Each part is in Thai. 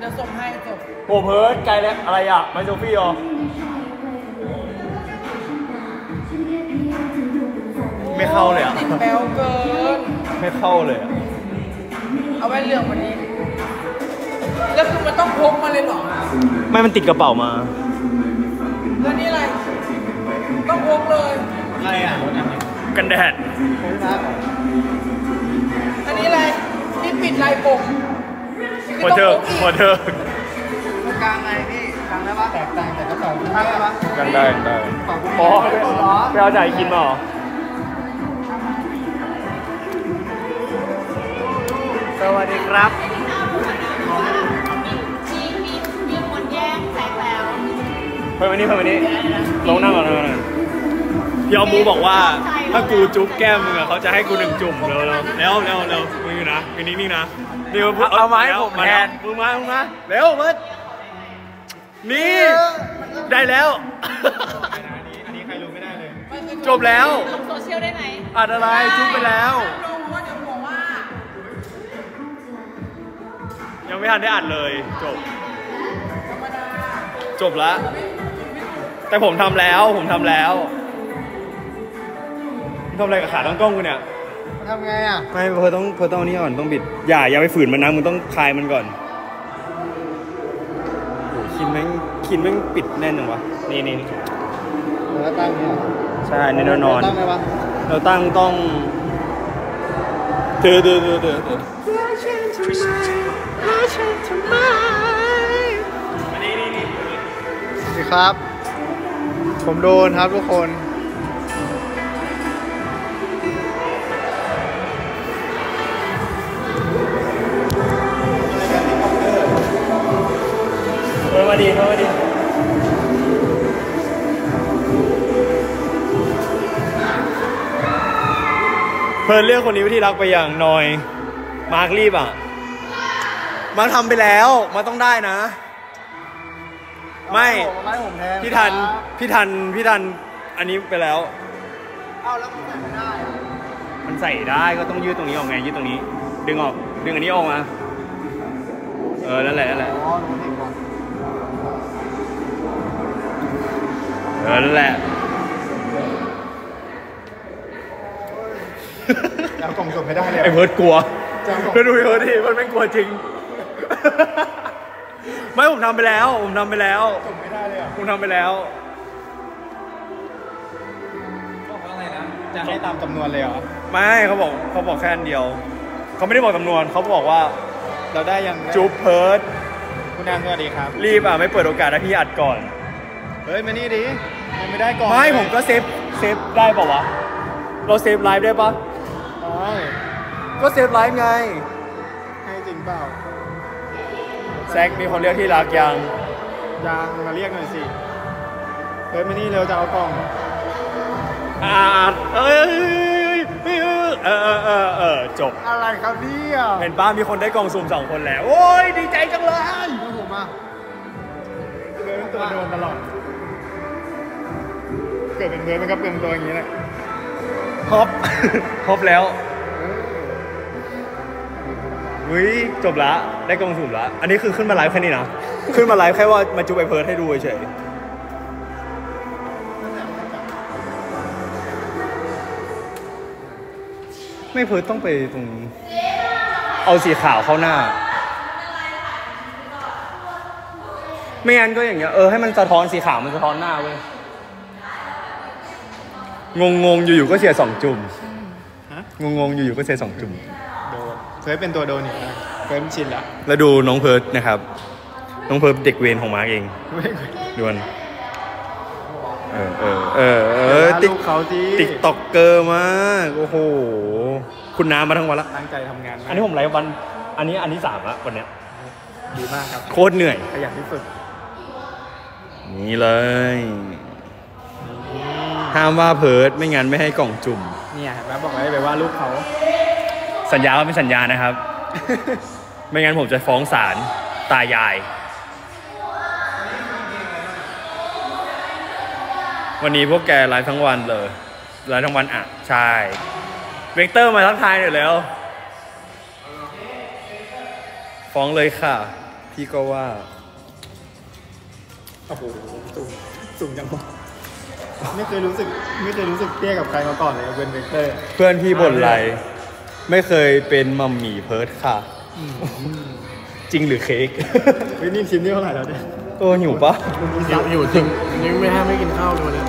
เดี๋ยวส่งให้จบโอ้เพิร์ดไกลแล้วอะไรอะไมโซฟี่เหรอไม่เข้าเลยอะติดแบลเกิน ไม่เข้าเลยอะเอาไว้เหลืองวันนี้ แล้วคือมันต้องพกมาเลยเหรอไม่มันติดกระเป๋ามา แล้วนี่อะไร ต้องพกเลย อะไรอะกันแดดอันนี้อะไรนี่ปิดลายปก พอเธอพอเธอกลางไงพี่กลางได้ปะแตกต่างแต่กระเป๋าคุณได้ปะกันได้กันได้ของคุณอ๋อไม่ไปได้เหรอไปเอาจ่ายกินมาเหรอสวัสดีครับมีมีมีคนแย่งแซกแล้วเพิ่มวันนี้เพิ่มวันนี้ลงนั่งก่อนลงนั่งก่อนพี่ออมูบอกว่า ถ้ากูจุ๊บแก้มมึงอะเขาจะให้กูหนึ่งจุ่มเร็วเร็วเร็วเร็วเร็วมึงอยู่นะมึงนิ่งๆนะ เดี๋ยวเอามาให้ผมแทนมึงมามึงมาเร็วมึงนี่ได้แล้ว อันนี้ใครรู้ไม่ได้เลย จบแล้วลงโซเชียลได้ไหมอัดอะไรจุ๊บไปแล้วลงว่าเดี๋ยวบอกว่ายังไม่ทันได้อัดเลยจบธรรมดาจบแล้วแต่ผมทำแล้วผมทำแล้วทำอะไรกับขาตั้งกล้องกูเนี่ย ทำไงอะ ไม่เพอต้องเพอต้องเอานี่ก่อนต้องบิด อย่าอย่าไปฝืนมันนะมึงต้องคลายมันก่อนโอ้โหคินแม่งคินแม่งปิดแน่นจังวะนี่นี่นี่แล้วตั้งเนี่ยใช่แน่นอน ตั้งไงวะเราตั้งต้องเดือดเดือดเดือดเดือดนี่นี่นี่สวัสดีครับ ผมโดนครับทุกคน ดีเออมาดีเพิ่นเลือกคนนี้วิธีรักไปอย่างนอย มาร์ครีบอะ มาร์คทำไปแล้ว มาต้องได้นะ ไม่ไม่ผมแทนพี่ทัน พี่ทัน พี่ทัน อันนี้ไปแล้ว เอ้าแล้วมันใส่ไม่ได้อะมันใส่ได้ก็ต้องยืดตรงนี้ออกไงยืดตรงนี้ ดึงออก ดึงอันนี้ออกมา เออ นั่นแหละ นั่นแหละ อ๋อรู้เองก่อน นั่นแหละจะเอากล่องจบไม่ได้เลยไอ้เพิร์ดกลัวจะเอากล่องเพิร์ดดูไอ้เพิร์ดดิเพิร์ดไม่งกลัวจริง ไม่ผมทำไปแล้ว ผมทำไปแล้วจบไม่ได้เลยอะผมทำไปแล้ว บอกว่าอะไรนะ จะให้ตามจำนวนเลยเหรอ ไม่เขาบอกเขาบอกแค่อันเดียว เขาไม่ได้บอกจำนวนเขาบอกว่าเราได้ยังจุ๊บเพิร์ดคุณนามสวัสดีครับ รีบอะไม่เปิดโอกาสให้พี่อัดก่อน เฮ้ยมานี่ดิ ยังไม่ได้ก่อนไม่ผมก็เซฟsave ได้ป่าวะ เรา save live ได้ปะอ๋อก็ save live ไง ให้จริงเปล่า แซกมีคนเรียกที่รักยัง ยังมาเรียกหน่อยสิเฮ้ยมานี่เร็วจะเอากล่องอ่าเอ้ยเอ้ยเออเออเออเออจบ อะไรครับเนี่ยเห็นป้ามีคนได้กล่องสุ่มสองคนแล้ว โอ้ยดีใจจังเลยแล้วผมอะเบิร์นตัวโดนตลอด เกิดเป็นเบิร์นมันก็เปลืองตัวอย่างนี้แหละฮอปฮอปแล้วอุ้ยจบละได้กองสุ่มละอันนี้คือขึ้นมาไลฟ์แค่นี้นะ ขึ้นมาไลฟ์แค่ว่ามาจูบไอเพิร์ดให้ดูเฉยไม่เพิร์ดต้องไปตรง เอาสีขาวเข้าหน้า ไม่งั้นก็อย่างเงี้ยเออให้มันสะท้อนสีขาวมันสะท้อนหน้าเว้ย งงงๆอยู่ๆก็เสียสองจุ่มฮะ งงงๆอยู่ๆก็เสียสองจุ่ม โดนเฟิร์สเป็นตัวโดนอีกนะเฟิร์สชินละแล้วดูน้องเพิร์ดนะครับ น้องเพิร์ดเด็กเวรของมาร์กเองดวนเออเออเออเออติ๊ติ๊กกเขาดีติ๊กต็อกเกอร์มากโอ้โห คุณน้ำมาทั้งวันละ ตั้งใจทำงานอันนี้ผมไลฟ์วัน อันนี้อันที่สามละวันเนี้ยดีมากครับ โคตรเหนื่อย ขยันที่สุด นี่เลย ห้ามว่าเพิร์ดไม่งั้นไม่ให้กล่องจุ่ม เนี่ยแล้วบอกไว้ไปว่าลูกเขา สัญญาว่าไม่สัญญานะครับ ไม่งั้นผมจะฟ้องศาลตายาย วันนี้พวกแกไลฟ์ทั้งวันเลยไลฟ์ทั้งวันอะ ใช่ เวกเตอร์มาทักทายหน่อยแล้ว ฟ้องเลยค่ะ พี่ก็ว่า โอ้โหสูงสูงจังวะ ไม่เคยรู้สึกไม่เคยรู้สึกเตี้ยกับใครมาก่อนเลยเป็นเวกเตอร์ เพื่อนพี่บ่นไร ไม่เคยเป็นมัมหมี่เพิร์ดค่ะ จริงหรือเค้กวินี่ชิมนี่เท่าไหร่แล้วเนี่ยโอ้หิวปะอยู่อยู่จริงยังไม่แทบไม่กินข้าวเลยวันนี้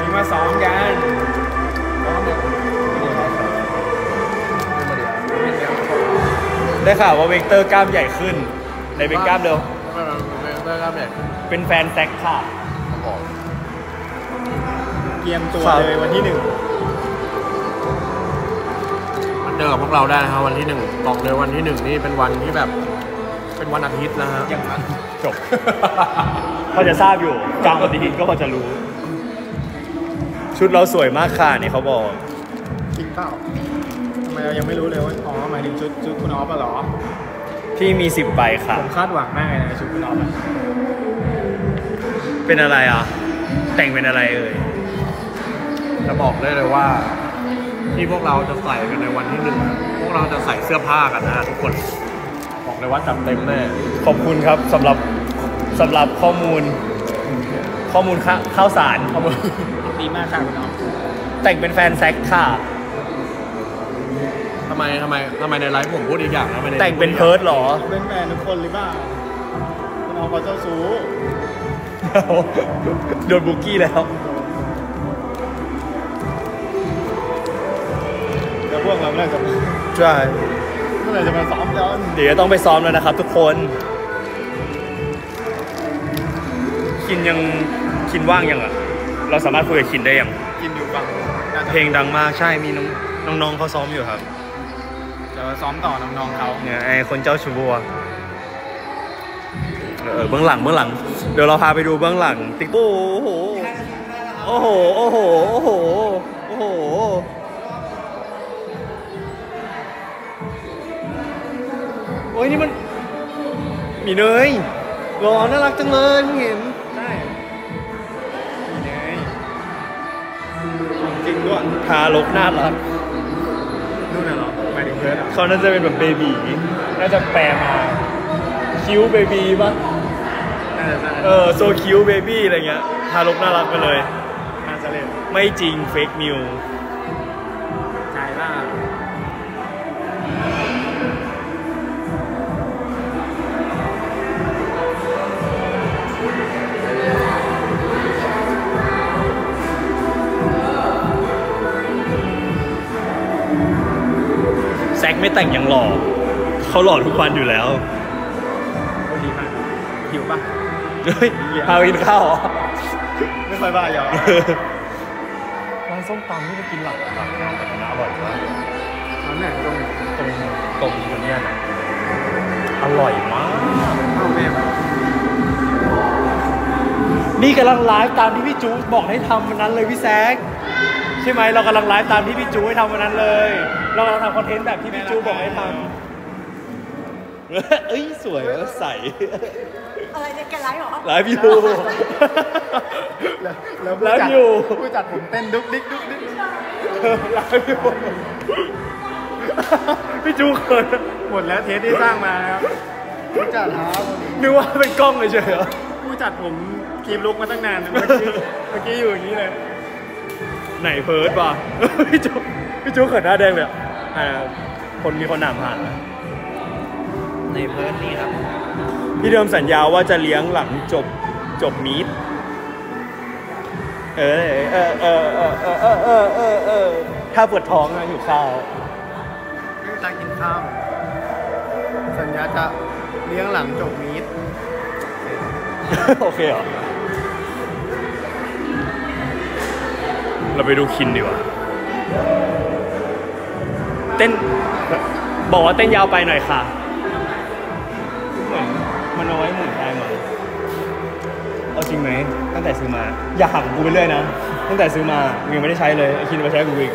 มีมาซ้อมกันได้ข่าวว่าเวกเตอร์กล้ามใหญ่ขึ้นไหนเป็นกล้ามเร็วไม่ ไม่ไม่ไม่กล้ามใหญ่ขึ้นเป็นแฟนแซกค่ะบอกเตรียมตัวครับ เลยวันที่หนึ่งมันเจอกับพวกเราได้นะครับวันที่หนึ่งบอกเลยวันที่หนึ่งนี่เป็นวันที่แบบ เป็นวันอาทิตย์นะฮะ อย่างนั้นจบเขาจะทราบอยู่กลางปฏิทินก็พอจะรู้ ชุดเราสวยมากค่ะนี่เขาบอกจริงเปล่าทำไมเรายังไม่รู้เลยว่าอ๋อหมายถึงชุดชุดคุณออฟอะเหรอ พี่มีสิบใบค่ะ ผมคาดหวังมากเลยนะชุดคุณออฟอะเป็นอะไรอะ แต่งเป็นอะไรเอ่ย จะบอกได้เลยว่า ที่พวกเราจะใส่กันในวันที่หนึ่งอะพวกเราจะใส่เสื้อผ้ากันนะฮะทุกคน บอกเลยว่าจัดเต็มแน่ขอบคุณครับสำหรับสำหรับข้อมูล ข้อมูลข้าข้าวสารดีมากค่ะคุณออฟ แต่งเป็นแฟนแซกค่ะ ทำไมทำไมทำไมในไลฟ์ผมพูดอีกอย่างนะไม่ได้แต่งเป็นเพิร์ดเหรอ เป็นแฟนทุกคนหรือเปล่าคุณออฟเขาเจ้าชู้โดนบุกกี้แล้ว แล้วพวกเราเมื่อไหร่จะใช่เมื่อไหร่จะมาซ้อมกันเดี๋ยวจะต้องไปซ้อมแล้วนะครับทุกคน คินยังคินว่างยังอะ เราสามารถคุยกับคินได้ยัง กินอยู่ฟังน่าจะเพลงดังมากใช่มีน้องน้องๆเขาซ้อมอยู่ครับ จะมาซ้อมต่อน้องๆเขาเนี่ยไอคนเจ้าชูบัวเออเบื้องหลังเบื้องหลัง เดี๋ยวเราพาไปดูเบื้องหลัง ติ๊กโอ้โหโอ้โหโอ้โหโอ้โหโอ้โหโอ้ยนี่มันหมีเนยหล่อน่ารักจังเลยมึงเห็นใช่นี่ไงของจริงด้วยทารกน่ารักนู่นน่ะเหรอหมายถึง เพิร์ดเหรอเขาน่าจะเป็นแบบเบบีน่าจะแปลมาคิ้วเบบีป่ะน่าจะน่าเออโซคิวเบบี้อะไรเงี้ยทารกน่ารักไปเลยน่าจะเล่นไม่จริงเฟกนิว แซกไม่แต่งยังหล่อเขาหล่อทุกวันอยู่แล้วโอ้ดีมากหิวป่ะเฮ้ยพาไปกินข้าวเหรอไม่ค่อยบ้าหยอกร้านส้มตำที่ไปกินหลังหลังเราแต่นะอร่อยมากนั่นแหละตรงตรงตรงคนเนี้ยนะอร่อยมากเข้าแม่มานี่กำลังไลฟ์ตามที่พี่จูบอกให้ทำวันนั้นเลยพี่แซกใช่ไหมเรากำลังไลฟ์ตามที่พี่จูให้ทำวันนั้นเลย เรากำลังทำคอนเทนต์แบบที่พี่จูบอกให้ทำเอ้ยสวยแล้วใสอะไรจะแกไลฟ์เหรอไลฟ์อยู่แล้วแล้วแล้วผู้จัดอยู่ผู้จัดผมเต้นดุ๊กดิ๊กดุ๊กดิ๊กไลฟ์อยู่พี่จูเขินหมดแล้วเทสที่สร้างมานะครับผู้จัดครับนึกว่าเป็นกล้องเฉยๆเหรอผู้จัดผม keep look มาตั้งนานเมื่อกี้เมื่อกี้อยู่อย่างนี้เลย ไหนเพิร์ดป่ะพี่จู พี่จูเขินหน้าแดงเลยอะอ่าคนมีคนหนามผ่านนะในเพิร์ดนี่ครับ พี่เดิมสัญญาว่าจะเลี้ยงหลังจบจบมีดเออเออเออเออเออเออเออเออเออถ้าปวดท้องนะอยู่ข้าวไม่มีตังค์กินข้าว สัญญาจะเลี้ยงหลังจบมีดโอเคเหรอ เราไปดูคินดีกว่า เต้นบอกว่าเต้นยาวไปหน่อยค่ะเหมือนมันเอาไว้หมุนได้ไหมเอาจริงไหมตั้งแต่ซื้อมา อย่าหักกูไปเรื่อยนะ ตั้งแต่ซื้อมากูยังไม่ได้ใช้เลยไอ้คินมาใช้กูอีก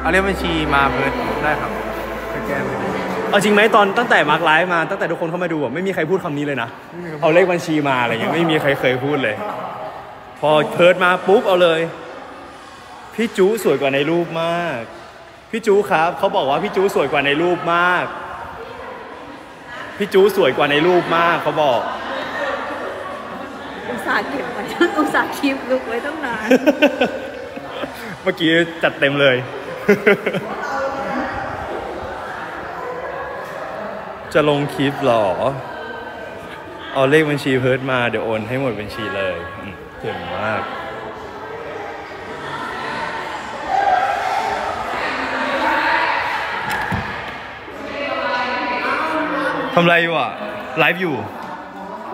เอาเรียกบัญชีมาเพิร์ดได้ครับสแกนเอาจริงไหมตอนตั้งแต่มาร์กไลฟ์มาตั้งแต่ทุกคนเข้ามาดูอะไม่มีใครพูดคำนี้เลยนะ เอาเลขบัญชีมาอะไรเงี้ยไม่มีใครเคยพูดเลย พอเพิร์ดมาปุ๊บเอาเลย พี่จูสวยกว่าในรูปมาก พี่จูครับเขาบอกว่าพี่จูสวยกว่าในรูปมาก พี่จูสวยกว่าในรูปมากเขาบอก อุตส่าห์เก็บไว้อุตส่าห์ keep look ไว้ตั้งนาน เมื่อกี้จัดเต็มเลย จะลงคลิปเหรอ เอาเลขบัญชีเพิร์ดมาเดี๋ยวโอนให้หมดบัญชีเลยอืมเก่งมาก ทำไรอยู่อะ ไลฟ์อยู่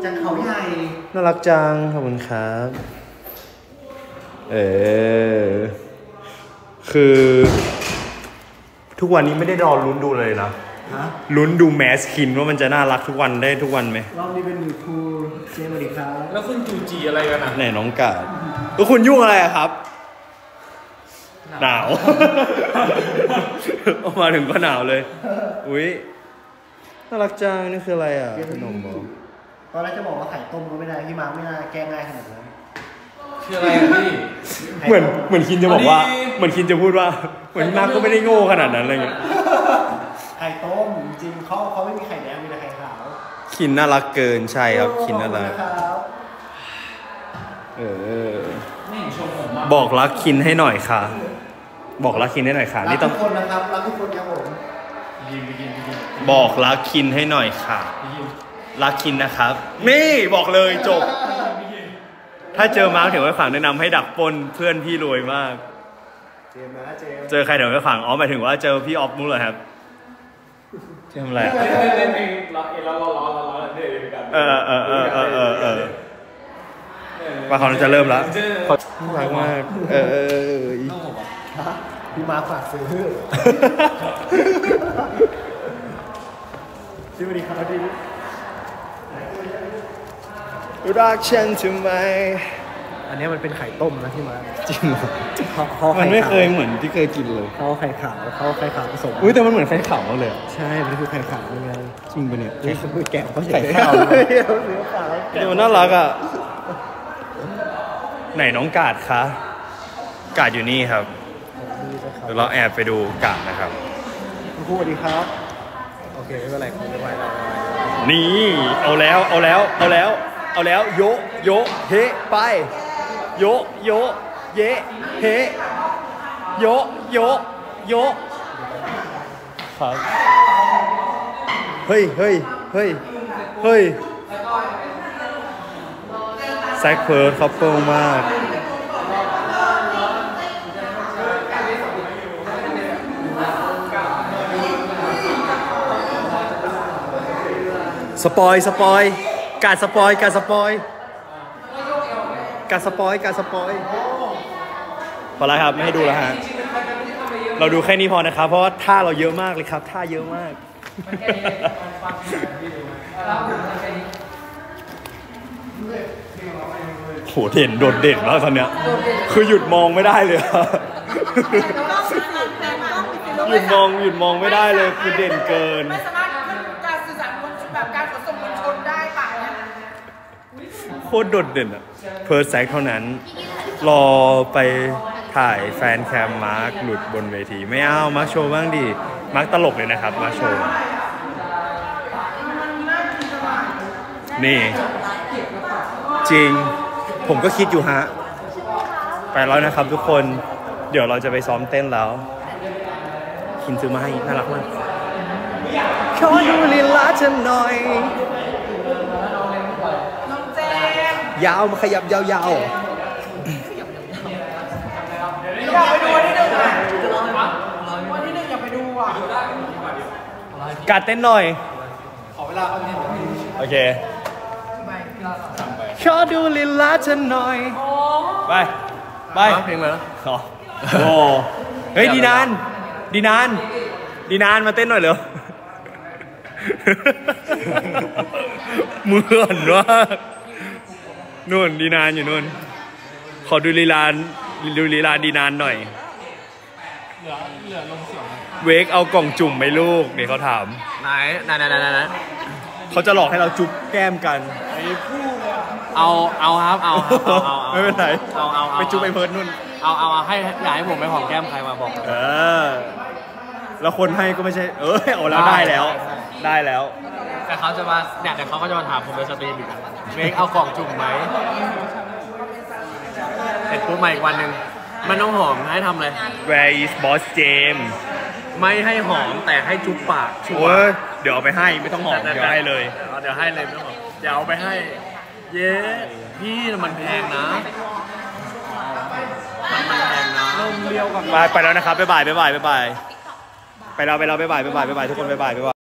จากเขาใหญ่ น่ารักจัง ขอบคุณครับ เออ คือ ทุกวันนี้ไม่ได้รอลุ้นดูเลยนะ ฮะ ลุ้นดูแมสคินว่ามันจะน่ารักทุกวันได้ทุกวันไหม รอบนี้เป็นยูทูบเจมส์สวัสดีครับ แล้วคุณจูจีอะไรกันอะ ไหนน้องกาดแล้วคุณยุ่งอะไรอะครับ หนาว ออกมาถึงก็หนาวเลย อุ้ย น่ารักจังนี่คืออะไรอะขนมบอตอนแรกจะบอกว่าไข่ต้มก็ไม่ได้พี่มาร์คไม่น่าแก้ง่ายขนาดนั้นคืออะไรอะพี่ เหมือนเหมือนคินจะบอกว่า อันนี้ เหมือนคินจะพูดว่า เหมือนพี่มาร์คก็ไม่ได้โง่ขนาดนั้นอะไรเงี้ยไข่ต้มจริงๆเขาเขาไม่มีไข่แดงมีแต่ไข่ขาวคินน่ารักเกินใช่ครับคินน่ารัก ขอบคุณนะครับเออ ไม่เห็นชมผมอะบอกรักคินให้หน่อยค่ะ บอกรักคินให้หน่อยค่ะ รักนี่ต้ทุอง กคนนะครับรักทุกคนครับผม ยินไปยินไปยินบอกรักคินให้หน่อยค่ะไปยินรักคินนะครับ นี่บอกเลยจบ ถ้าเจอมาร์คแถวไว้ฝั่งแนะนำให้ดักปล้นเพื่อนพี่รวยมาก เจมส์นะเจมส์เจอใครแถวไว้ฝั่งอ๋อหมายถึงว่าเจอพี่ออฟนู้นเหรอครับทำอะไรอะ เล่นเล่นเพลงเราเอ็นเราเราเราเราเดี๋ยวกันเออเออเออเออเออเออ ว่าเขาจะเริ่มแล้ว น่ารักมาก เออเออเออต้องผมอะ พี่มาร์คฝากซื้อสวัสดีครับพี่รักฉันทำไม อันนี้มันเป็นไข่ต้มนะพี่มาร์คจริงเหรอเขาเขามันไข่ไม่ขาวเคยเหมือนที่เคยกินเลย เขาไข่ขาวเขาไข่ขาวผสม อุ้ยแต่มันเหมือนไข่ขาวมากเลยอะใช่ มันคือไข่ขาวยังไงจริงปะเนี่ยนี่คือแกะเขาไข่ขาวเนื้อขาวแต่มันน่ารักอะ ไหนน้องกาดคะ กาดอยู่นี่ครับ เดี๋ยวเราแอบไปดูกาดนะครับคุณครูสวัสดีครับ โอเคไม่เป็นไรไม่เป็นไรเรานี่เอาแล้วเอาแล้วเอาแล้วเอาแล้วโยะโยะเฮไปโยะโยะเยะเฮโยะโยะโยะครับเฮ้ยเฮ้ยเฮ้ยเฮ้ยแซคเพิร์ด couple มาก spoil spoil การ spoil การ spoil การ spoil การ spoil พอแล้วครับ ไม่ให้ดูแล้วฮะ เราดูแค่นี้พอนะครับ เพราะว่าท่าเราเยอะมากเลยครับ ท่าเยอะมาก โหเด่น โดดเด่นมากตอนเนี้ย คือหยุดมองไม่ได้เลยอะหยุดมอง หยุดมองไม่ได้เลย คือเด่นเกิน ไม่ส โคตรโดดเด่นอะเพิร์ดแซกเท่านั้น รอไปถ่าย fancam มาร์คหลุดบนเวที ไม่เอามาร์คโชว์บ้างดิมาร์คตลกเลยนะครับ มาร์คโชว์ นี่ จริง ผมก็คิดอยู่ฮะ ไปแล้วนะครับทุกคน เดี๋ยวเราจะไปซ้อมเต้นแล้ว คินซื้อมาให้น่ารักมากขอดูลีลาฉันหน่อย ยาวมาขยับยาวอยากไปดูวันที่หนึ่งอะวันที่หนึ่งอยากไปดูอะๆกัดเต้นหน่อย ขอเวลาเอาเนี่ยโอเคขอดูลีลาฉันหน่อย ไป ไปเพลงอะไรนะอ๋อโอ้เฮ้ย ดีนาน ดีนาน ดีนานมาเต้นหน่อยเร็วมืออ่อนมาก นู่นดีนานอยู่นู่น ขอดูลีลานดูลีลาดีนานหน่อย เหลือเหลือลงเสียงนะเวกเอากล่องจุ่มไหมลูกเดี๋ยวเขาถาม ไหนไหนไหนไหนไหนเขาจะหลอกให้เราจุ๊บแก้มกัน เอาเอาครับเอาครับเอาเอาเอาไม่เป็นไรเอาเอาเอาไปจุ๊บไปเพิร์ดนุ่น เอาเอาเอาให้อยากให้ผมไปหอมแก้มใครมาบอก เออ แล้วคนให้ก็ไม่ใช่ เออเอาแล้วได้แล้ว ได้แล้ว แต่เขาจะมาเนี่ยเดี๋ยวเขาก็จะมาถามผมในสตรีมอีกอะเมคเอากล่องจุ่มไหมเสร็จปุ๊บมาอีกวันหนึ่งมันต้องหอมให้ทำอะไร Where is Boss James ไม่ให้หอมแต่ให้จุ๊บปาก sure โอ้ยเดี๋ยวเอาไปให้ไม่ต้องหอมแต่เดี๋ยวให้เลย เดี๋ยวให้เลยไม่ต้องหอมเดี๋ยวเอาไปให้ เย้พี่มันแพงนะ มันมันแพงนะ ไปไปแล้วนะครับบ๊ายบายบ๊ายบายบ๊ายบาย ไปเราไปเราไปบายไปบายไปบายทุกคนไปบายไปบาย